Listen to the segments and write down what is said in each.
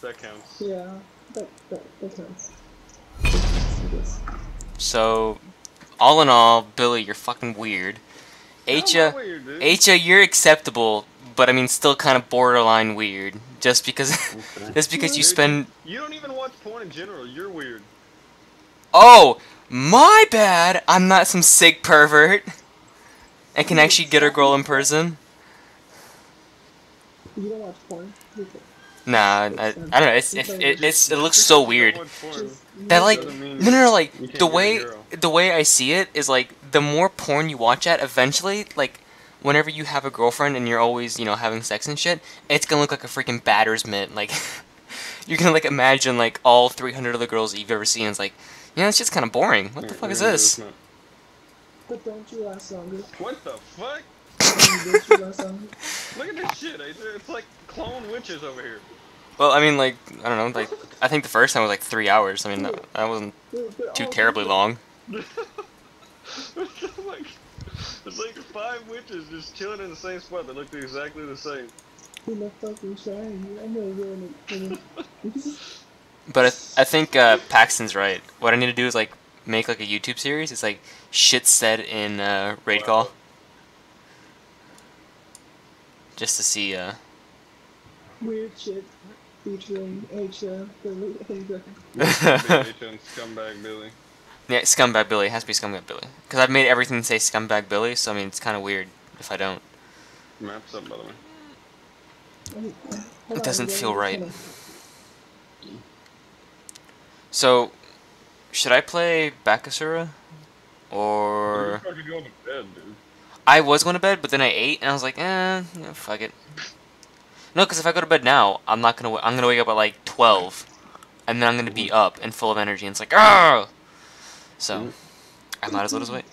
That counts. Yeah, that, that, that counts. So, all in all, Billy, you're fucking weird. I'm Acha, weird. Acha, you're acceptable, but I mean, still kind of borderline weird. Just because, Okay. just because you spend. You don't even watch porn in general. You're weird. Oh, my bad. I'm not some sick pervert. I can actually get a girl in person. You don't watch porn? You can- Nah, I, I don't know. It's it, it, it's it looks so weird. Don't watch porn. Just- That like no no no like the way the way I see it is like the more porn you watch at eventually like whenever you have a girlfriend and you're always you know having sex and shit it's gonna look like a freaking batter's mitt like you're gonna like imagine like all 300 of the girls that you've ever seen it's like yeah it's just kind of boring what the fuck is this. But don't you last longer? What the fuck? Don't you last longer? Look at this shit. It's, it's like clone witches over here. Well I mean like I don't know like I think the first time was like three hours I mean that, that wasn't They're- they're too terribly long it's like it's like five witches just chilling in the same spot that look exactly the same. In the fucking shine. I'm gonna ruin it. for you. But I, I think uh, Paxton's right. What I need to do is like make like a YouTube series. It's like shit said in uh, RaidCall, just to see. Uh, Weird shit featuring Asia, Billy, Hager. Bitch and scumbag Billy. yeah, scumbag Billy it has to be scumbag Billy because I've made everything say scumbag Billy. So I mean, it's kind of weird if I don't. Maps up by the way. Hold It on, doesn't Billy, feel right. hold on. So, should I play Bakasura, You're or fucking going to bed, dude. I was going to bed, but then I ate and I was like, eh, yeah, fuck it. No, because if I go to bed now, I'm not gonna. wa- I'm gonna wake up at like twelve, and then I'm gonna be up and full of energy, and it's like, ah. So, I might as well just wait.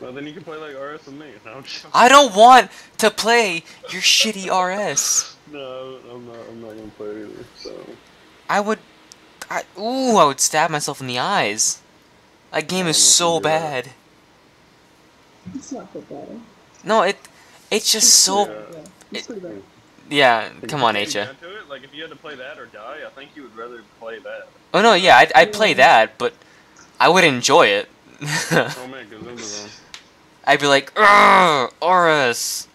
Well, then you can play like RS with me. No, I'm joking. I don't want to play your shitty RS. No, I'm not. I'm not gonna play it either. So I would. I ooh, I would stab myself in the eyes. That game is so bad. It's not that bad. No, it. It's just so. Yeah, it's pretty bad. Yeah, come on, If Acha. got to it, Like if you had to play that or die, I think you would rather play that. Oh no, yeah, I'd, I'd play that, but I would enjoy it. Man, cause them is on. I'd be like, Ugh, Horus!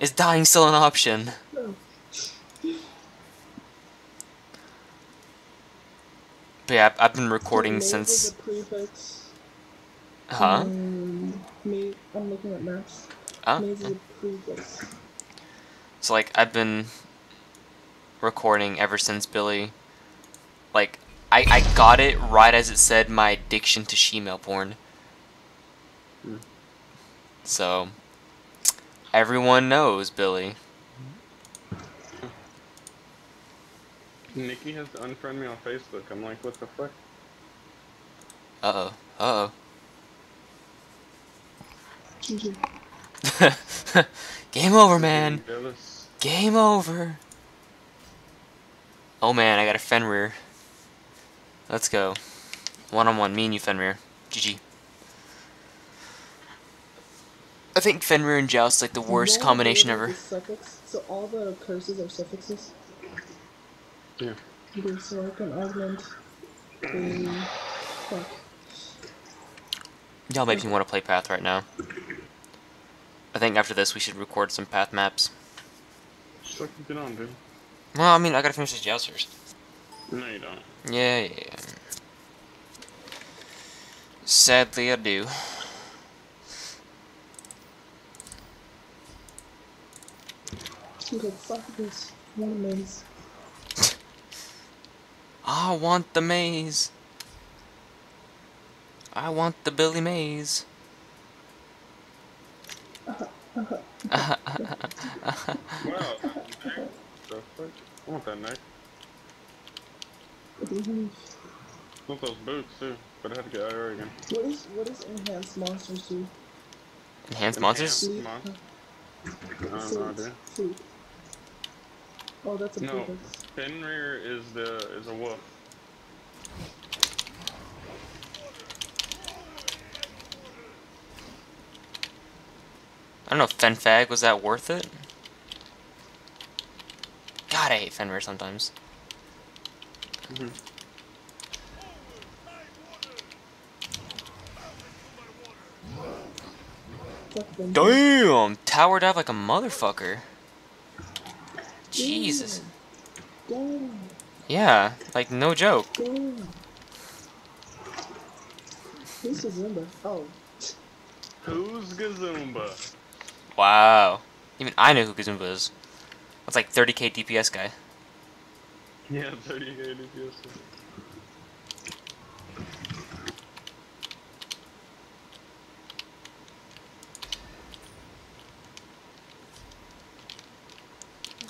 Is dying still an option? But yeah, I've, I've been recording Maze since. Huh? Um, I'm looking at maps. Huh? Maze is a prefix. So like, I've been recording ever since Billy. Like, I, I got it right as it said my addiction to shemale porn. Hmm. So, everyone knows Billy. Nikki has to unfriend me on Facebook. I'm like, what the fuck? Uh oh. Uh oh. Game over, man. Jealous. Game over. Oh man, I got a Fenrir. Let's go. One on one, me and you, Fenrir. GG. I think Fenrir and Joust like the worst One combination ever. Suffix, so all the curses are suffixes. Yeah. They so I can augment the fuck. Y'all make me want to play Path right now. I think after this we should record some Path maps. Just fucking get on, dude. Well, I mean, I gotta finish this Joust first. No, you don't. Yeah, yeah. yeah. Sadly, I do. Okay, fuck this. One maze. I want the maze. I want the Billy Maze. Wow. The? I want that neck. What mm-hmm. is, I want those boots too, but I had to get IR again. what is what is enhanced monsters do? Enhanced monsters? Sleep? Mon- I don't know, dude. Oh, that's a No. prefix. Fenrir is the is a wolf. I don't know, Fenfag, was that worth it? God I hate Fenrir sometimes. Damn! Tower dive like a motherfucker. Jesus. Damn. Yeah, like no joke. Who's the Zumba? Oh. Who's Gazumba? Wow. Even I know who Kazumba is. That's like 30k DPS guy. Yeah, 30k DPS.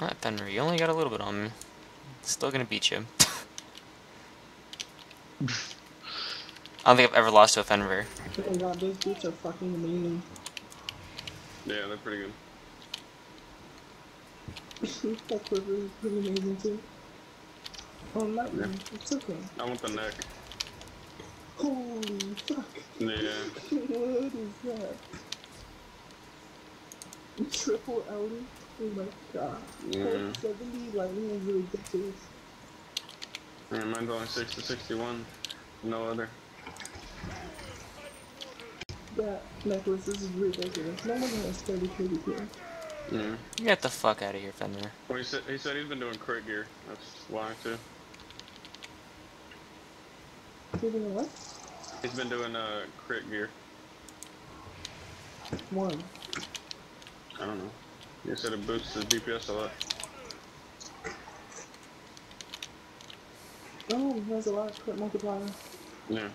Alright, Fenrir, you only got a little bit on me. Still gonna beat you. I don't think I've ever lost to a Fenrir. Oh my god, those boots are fucking amazing. Yeah, they're pretty good. That quiver is pretty amazing too. Oh, not Yeah. It's okay. I want the neck. Holy fuck. Yeah. what is that? Triple Ellie? Oh my god. Yeah. 70 lightning is ridiculous. yeah. Mine's only 6 to 61. No other. That necklace is ridiculous. No one has 30 KDP. Yeah. Get the fuck out of here, Fenrir. Well, he said he said he's been doing crit gear. That's why too. You're what? He's been doing uh crit gear. One. I don't know. He said it boosts his DPS a lot. Oh, he has a lot of crit multiplier. Yeah.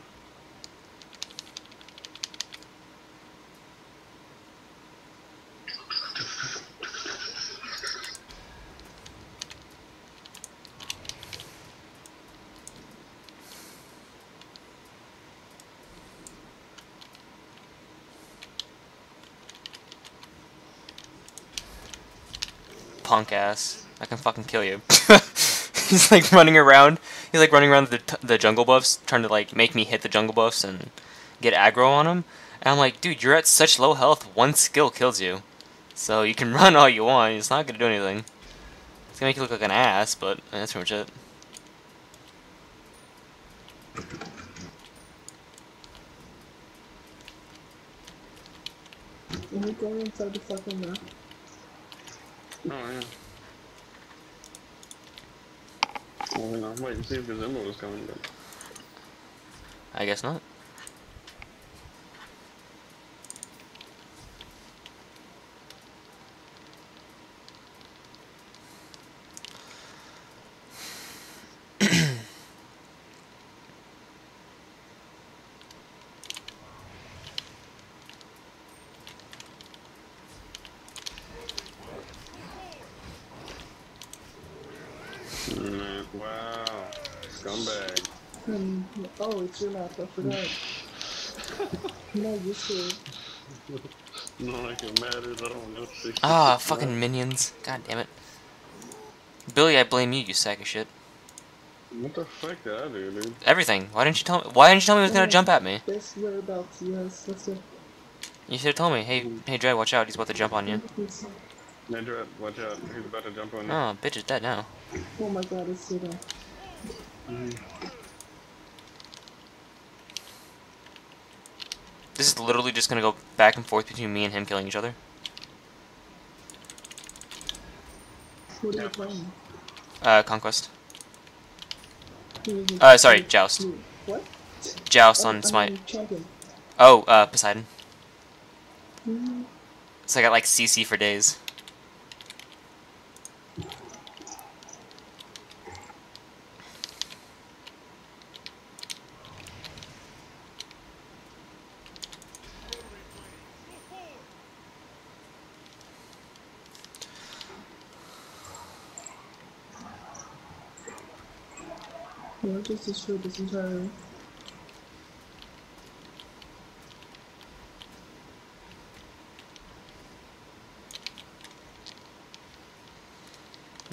Punk ass. I can fucking kill you. He's like running around. He's like running around the, the jungle buffs, trying to like make me hit the jungle buffs and get aggro on him. And I'm like, dude, you're at such low health. One skill kills you. So you can run all you want. It's not gonna do anything. It's gonna make you look like an ass, but that's pretty much it. We go inside the fucking map. Oh yeah. Well, you know, wait and see if Gazumba was coming, but I guess not. Mm, wow, scumbag. Hmm. Oh, it's your map. I forgot. Mm. no, you should. Not like it matters. I don't know. Ah, fucking minions. God damn it. Billy, I blame you, you sack of shit. What the fuck did I do, dude? Everything. Why didn't you tell me? Why didn't you tell me he was gonna jump at me? Best whereabouts, yes. That's it. You should have told me. Hey, mm. hey, Dre, watch out. He's about to jump on you. It's- Nidra, watch out. He's about to jump on you. Oh, bitch is dead now. Oh my god, it's so bad. Mm. This is literally just gonna go back and forth between me and him killing each other. What are you playing? Uh, Conquest. Who is it? Uh, sorry, Joust. What? Joust Oh, on Smite. Oh, uh, Poseidon. Hmm. So I got like CC for days. Yeah, I just destroyed this entire.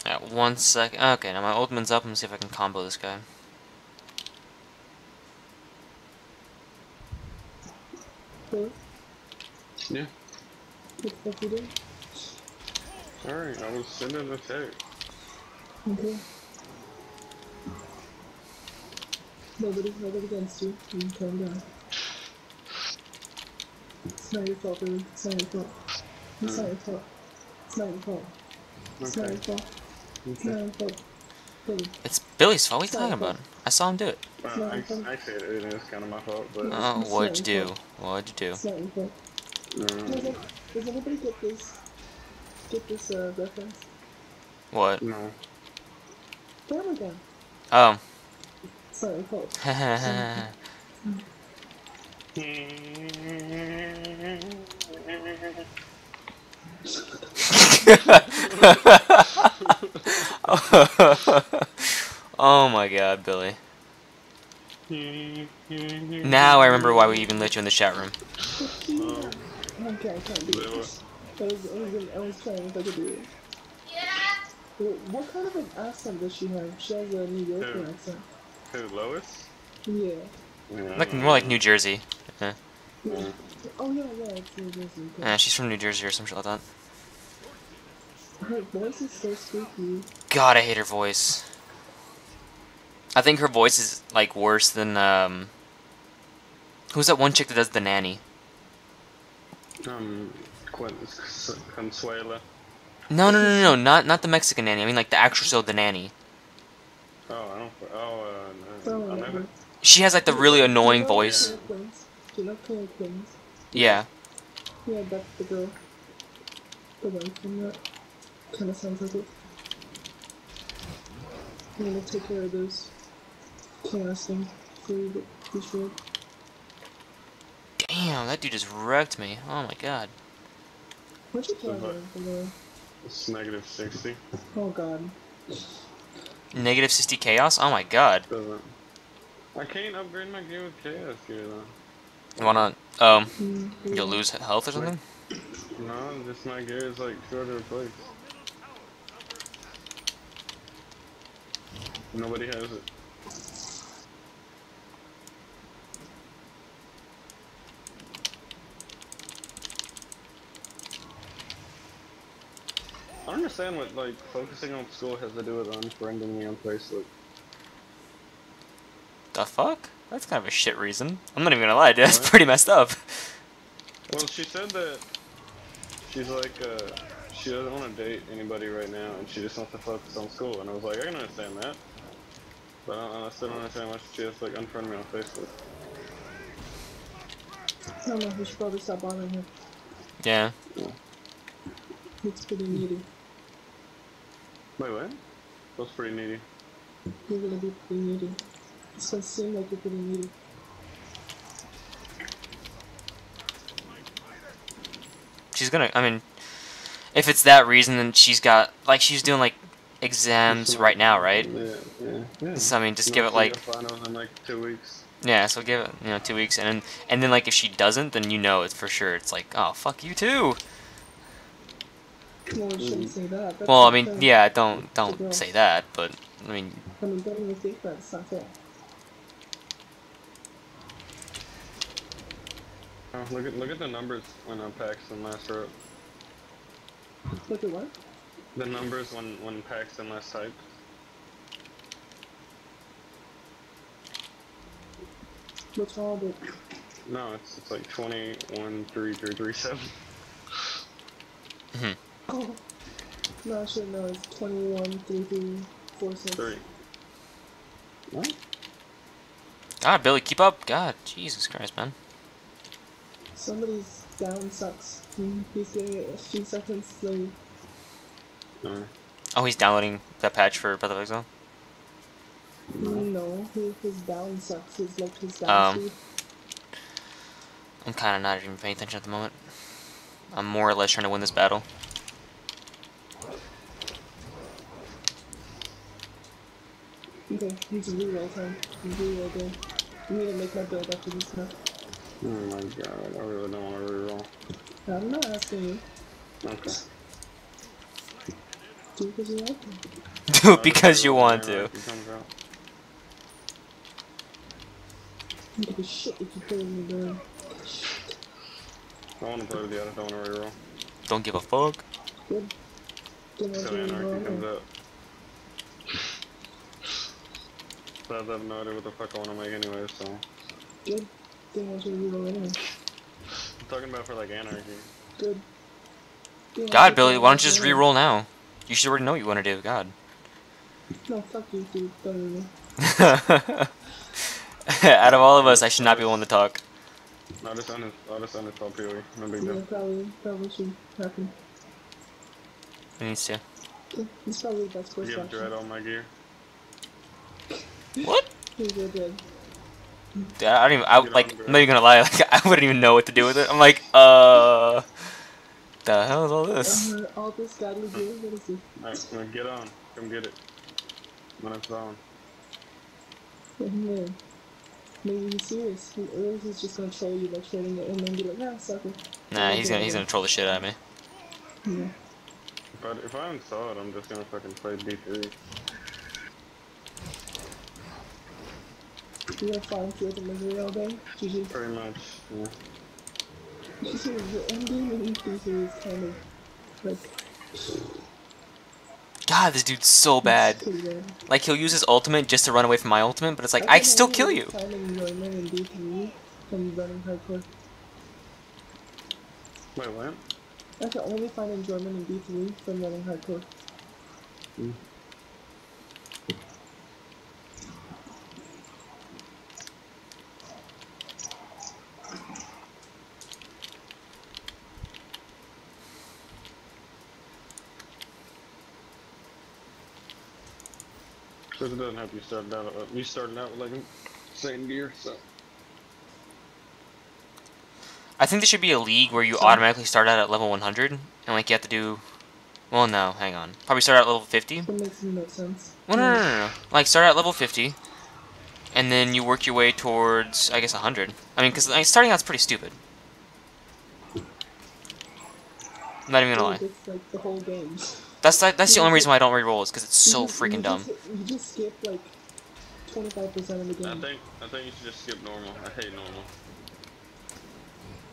Yeah, one sec. Okay, now my ultimate's up. Let me see if I can combo this guy. What Yeah. the fuck you doing? Sorry, I was sending a text. Okay. Nobody, nobody against you. You can calm down. It's not your fault, Billy. It's not your fault. It's not your fault. It's not your fault. It's not your fault. It's not your fault. It's Billy's fault. What are you talking about? I saw him do it. Well, I, I'm- actually, it is kind of my fault, but Oh, what'd you do? What'd you do? It's not your fault. Does, it, does anybody get this? Get this uh, reference? What? no. Family Guy. Oh. Not your oh my god, Billy. Now I remember why we even let you in the chat room. Okay, I can't do. I was, was, if I could do it. Well, What kind of an accent does she have? She has a New Yeah. accent. Who, Lois? Yeah. Yeah, Like more like New Jersey. yeah. Oh yeah, yeah, it's New Jersey. Uh, Okay. she's from New Jersey or some shit like that. Her voice is so spooky. God, I hate her voice. I think her voice is like worse than um. Who's that one chick that does the nanny? Um, Quen- Consuela. No, no, no, no, no, not not the Mexican nanny. I mean like the actual show, the nanny. Oh, I don't. Oh, uh, Oh, no. I yeah. never. She has like the really annoying Do you know voice. Claire Queens? Do you know Claire Queens? Yeah. Yeah, that's the girl. The one from that. Kinda sounds like it. I'm gonna take care of those chaos things for you, but be sure. Damn, that dude just wrecked me. Oh my god. What'd you kill What? her, by the way? It's negative 60. Oh god. Negative 60 chaos? Oh my god. Doesn't. I can't upgrade my gear with chaos gear though. You wanna, um, Mm, you'll lose health or something? No, just my gear is like shorter to replace. Nobody has it. I don't understand what like focusing on school has to do with unfriending me on Facebook. The fuck? That's kind of a shit reason. I'm not even gonna lie, dude. That's What? pretty messed up. Well, she said that she's like, uh, she doesn't want to date anybody right now, and she just wants to focus on school. And I was like, I can understand that, but I, don't, I still don't understand why she has to like unfriend me on Facebook. I don't know, we should probably stop bothering her. Yeah. It's pretty needy. Wait, what? That's pretty needy. You're gonna be pretty needy. It's gonna seem like you're pretty needy. She's gonna, I mean, if it's that reason, then she's got, like, she's doing, like, exams right now, right? Yeah, yeah, yeah. So, I mean, just No, give it, like, finals in like two weeks. yeah, so give it, you know, two weeks, and then, and then, like, if she doesn't, then you know it's for sure. It's like, oh, fuck you too. Well, we shouldn't say that. That's Well, I mean, yeah, don't, don't say that, but, I mean, I mean, don't even think that. It's not fair. Oh, look at look at the numbers when uh, Paxton last wrote. Look at what? The numbers when when Paxton last typed. What's wrong with it? No, it's it's like twenty one three three three seven. Oh. No, I should know. It's 21, 3, 3, 4, 6. Three. What? God, Billy, keep up. God, Jesus Christ, man. Somebody's down sucks. He's getting a few seconds late. Uh, Oh, he's downloading that patch for Breath of Exile. No, he, his down sucks. His like his down Um. I'm kind of not even paying attention at the moment. I'm more or less trying to win this battle. Okay, he's reroll time. He's reroll day. Need to make my build after this now. Oh my god, I really don't want to reroll. I'm not asking you. Okay. Do it because you like it. Do it because you want to. It comes give a shit if you put it in the burn. I want to play with you, I don't want to reroll. Don't give a fuck. Good. Don't want So to Anarchy comes reroll. out. But I have no idea what the fuck I want to make anyway, so. I'm Good. Didn't want you to reroll anyway. talking about for like anarchy. Good. Didn't God, Billy, why don't you just anyway. re-roll now? You should already know what you want to do. God. No, fuck you, dude. Don't even. Out of all of us, I should not be the one to talk. I'll just un I'll just uninstall PoE. No big Yeah, probably, probably should happen. It needs to. Yeah, It's probably the best course You have dread action. on my gear. What? He's real good. Dude, I don't even. I like. I'm not even gonna lie. Like, I wouldn't even know what to do with it. I'm like, uh, the hell is all this? Uh, all this godly gear, what is it? Alright, well, get on. Come get it. When it's on. Yeah. Maybe he's serious. He, or he's just gonna troll you by trading it and then be like, ah, sucker. Nah, he's gonna he's gonna troll the shit out of me. Yeah. If I, if I install it, I'm just gonna fucking play D3. You have fun field of misery all day. GG. Pretty much. Yeah. You see, the ending in D3 is kind of like. God, this dude's so bad. Like he'll use his ultimate just to run away from my ultimate, but it's like I I can can still kill you. Find enjoyment in D3 from running hardcore. Wait, what? I can only find enjoyment in D3 from running hardcore. Because it doesn't help you start out. Uh, you started out with like same gear, so. I think there should be a league where you automatically start out at level 100, and like you have to do. Well, no, hang on. Probably start out at level 50. That makes no sense. Well, no, no, no, no, no. Like start at level 50, and then you work your way towards, I guess, 100. I mean, because like, starting out's pretty stupid. I'm not even gonna lie. It's like the whole game. That's that, that's the only reason why I don't re-roll is because it's so just- freaking you dumb. Just, you just skip like 25% of the I think I think you should just skip normal. I hate normal.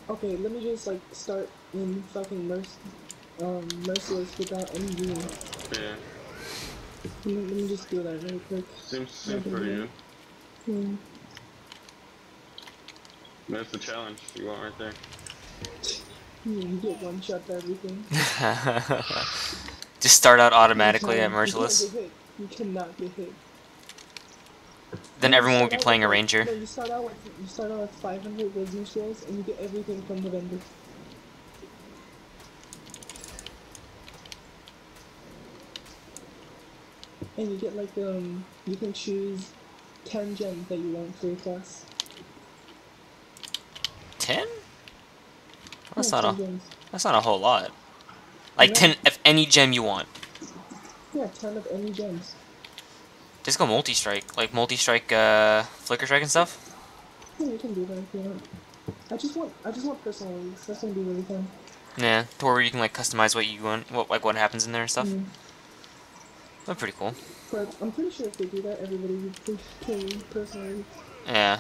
Okay, let me just like start in fucking merc um, merciless without any room. Yeah, Let me, let me just do that really quick. seems seems Nothing pretty new. good. Hmm. That's the challenge you want right there. You get one shot to everything. Just start out automatically at Merciless. You, can't get hit. you cannot get hit. Then everyone would start be playing a ranger. No, you start out with you start out with 500 wisdom scrolls and you get everything from the vendor. And you get like um you can choose 10 gems that you want for your class. Ten? That's not a gems. that's not a whole lot. Like Yeah. ten of any gem you want. Yeah, 10 of any gems. Just go multi strike, like multi strike, uh, flicker strike and stuff. Yeah, you can do that if you want. I just want I just want personal leagues. That's gonna be really fun. Yeah, to where you can like customize what you want, what like what happens in there and stuff. Mm. That's pretty cool. But I'm pretty sure if they do that, everybody would play, play personal. Yeah,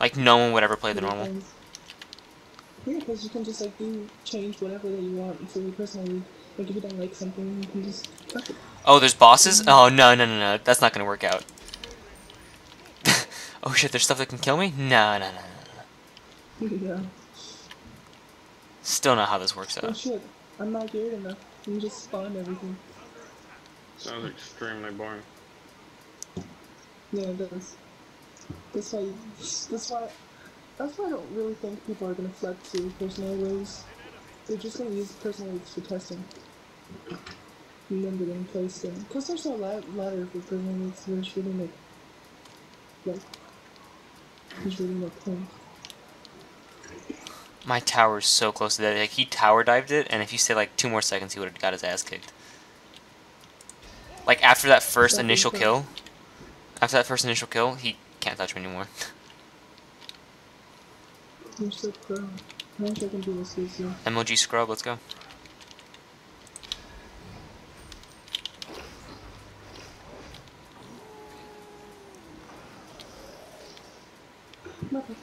like no one would ever play the normal. Yeah, because you can just like do change whatever that you want for your personal league. Like if you don't like something, you can just fuck it. Oh, there's bosses? Oh no no no no, that's not gonna work out. oh shit, there's stuff that can kill me? No no no no. yeah. Still not how this works oh, out. Oh shit, I'm not geared enough. You can just spawn everything. Sounds extremely boring. Yeah, it does. That's why. That's why. That's why I don't really think people are gonna flood to personal leagues. They're just gonna use personal leagues for testing. And then they're gonna play still. Cause there's no la- ladder for personal so There's really like, like, there's really no point. My tower's so close to that. Like he tower dived it, and if you stayed like two more seconds, he would have got his ass kicked. Like after that first Second initial kill. kill, after that first initial kill, he can't touch me anymore. I'm so pro. I wish I can do this with you. MOG scrub, let's go. Nothing.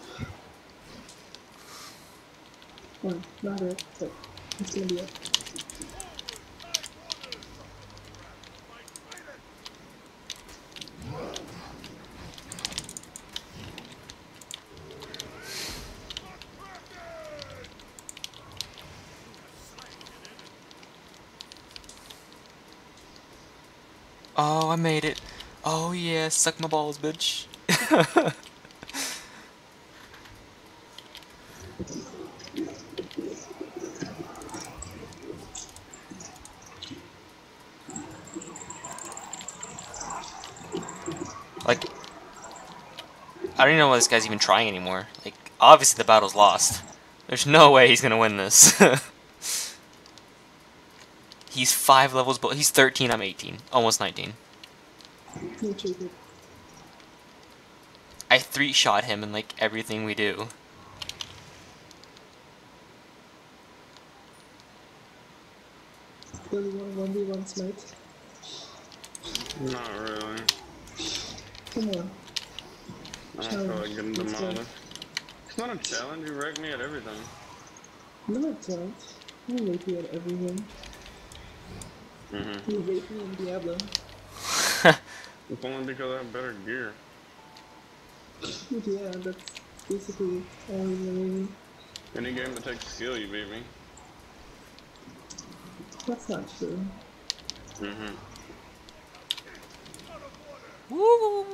Well, not it, but it's gonna be it. Oh, I made it. Oh suck my balls, bitch. like, I don't even know why this guy's even trying anymore. Like, obviously the battle's lost. There's no way he's gonna win this. he's five levels, but he's 13. I'm 18, almost 19. You cheated. I three shot him in like everything we do. Really want 1v1 smite? Not really. Come on. I Challenge. feel like getting Let's go. demolished. It's not a challenge, you wreck me at everything. No, I don't. You rape me at everything. Mm-hmm. You rape me in Diablo. It's only because I have better gear. Yeah, that's basically all you really. Any game that takes skill, you beat me. That's not true. Mm-hmm. Woo!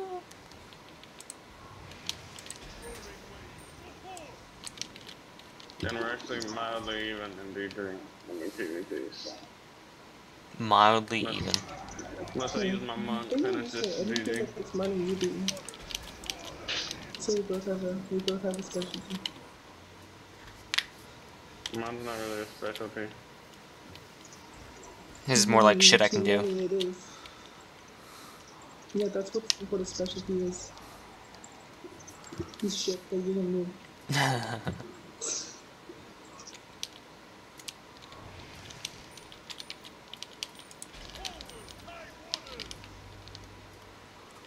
And we're actually mildly even in D3 in the PvPs. Mildly Let's- even. Unless I use my monk to Anything finish this anything GG. that money, you beat me. So we both have a we both have a specialty. Mine's not really a specialty. This is more like shit I can do. me It is. Yeah, that's what what a specialty is. This shit that you can do.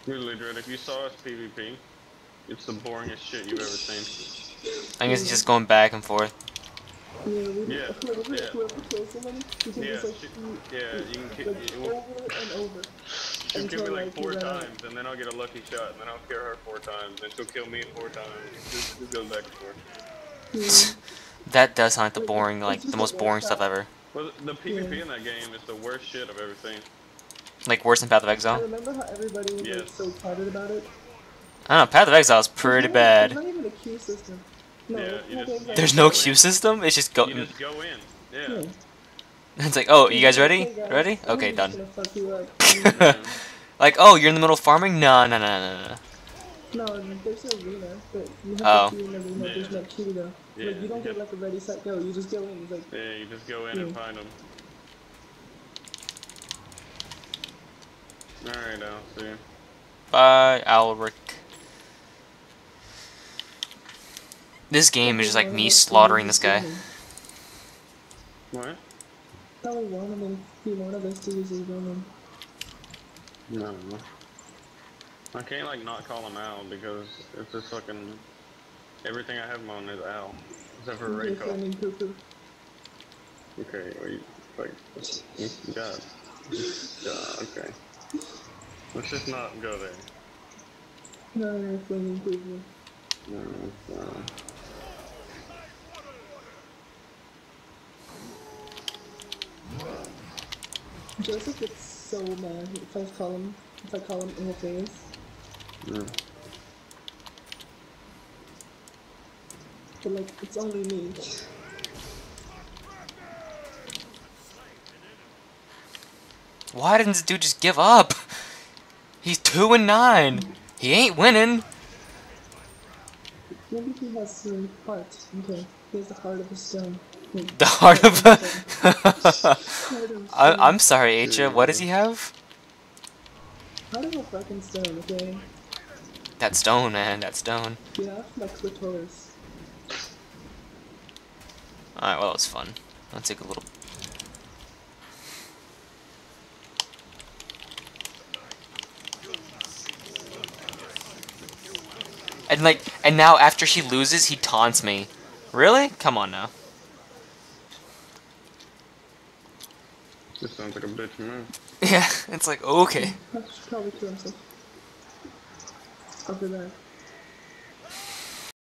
Really, Dread, if you saw us PvP, it's the boringest shit you've ever seen. I guess it's just going back and forth. Yeah, we, Yeah, whoever, yeah. whoever kills somebody, you can Yeah, just like, she- you, yeah, you can ki- like you will- over and over. She'll kill me Until, like like, four you run out. times, and then I'll get a lucky shot, and then I'll kill her four times, then she'll kill me four times. It just, it goes back and forth. Yeah. That does sound like the boring, like the most boring stuff ever. Well, the PvP Yeah. in that game is the worst shit I've ever seen. Like worse than Path of I Exile. remember how everybody was like so excited about it. I don't know. Path of Exile is pretty There's bad. not even a queue system. No, Yeah, it's just- There's no queue system. It's just go. You just go in. Yeah. Yeah. Hmm. It's like, oh, you guys ready? Hey, guys, Ready? Okay, done. gonna fuck you up. Yeah. Like, oh, you're in the middle of farming? No, no, no, no, no. no, there's an arena, but you have Oh. to queue in the arena. There's no queue though. Yeah, like you don't you get like a ready set go. You just go in. Like Yeah, you just go in and find them. Alright, I'll see you. Bye, Alric. This game is just like me slaughtering this guy. What? Probably one of them. Be one of those dudes is Roman. No. I can't like not call him Al because it's just fucking everything I have him on is Al. Except for RaidCall. Okay, wait, like God. God, okay. Let's just not go there. No, no, flaming poo-poo. No, no. Joseph gets so mad if I call him if I call him in the face. no. But like it's only me. Why didn't this dude just give up? He's two and nine. He ain't winning. Maybe he has some heart. Okay. He has the heart of a stone. The heart of a. heart of a I. I'm sorry, Aja. What does he have? Heart of a fucking stone, okay? That stone, man. That stone. Yeah, like clitoris. Alright, well, that was fun. Let's take a little. And like, and now after she loses, he taunts me. Really? Come on now. This sounds like a bitch move. Yeah, it's like okay. I should probably kill himself. I'll be back.